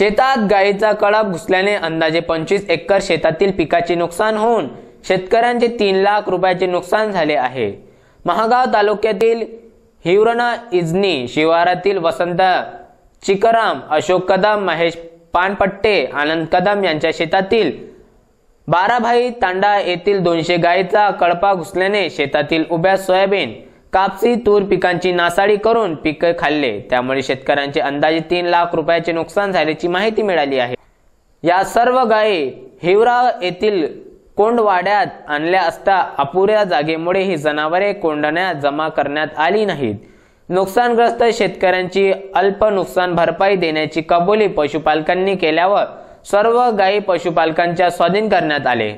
शेतात गायीचा कळप घुसल्याने अंदाजे पंचवीस एकर शेतातील पिकाचे नुकसान होऊन शेतकऱ्यांचे तीन लाख रुपयाचे नुकसान झाले आहे. महागाव तालुक्यातील हिवरणा इजनी शिवारातील वसंत चिकराम अशोक कदम महेश पानपट्टे आनंद कदम यांच्या शेतातील बाराभाई तांडा येथील दोनशे गायीचा कळपा घुसल्याने शेतातील उभ्या सोयाबीन कापसी तूर पिकांची नासाडी करून पिकं खाल्ले. त्यामुळे शेतकऱ्यांचे अंदाजे तीन लाख रुपयाचे नुकसान झाल्याची माहिती मिळाली आहे. या सर्व गायी हिवरा येथील कोंडवाड्यात आणल्या असता अपुऱ्या जागेमुळे ही जनावरे कोंडण्यात जमा करण्यात आली नाहीत. नुकसानग्रस्त शेतकऱ्यांची अल्प नुकसान भरपाई देण्याची कबुली पशुपालकांनी केल्यावर सर्व गायी पशुपालकांच्या स्वाधीन करण्यात आले.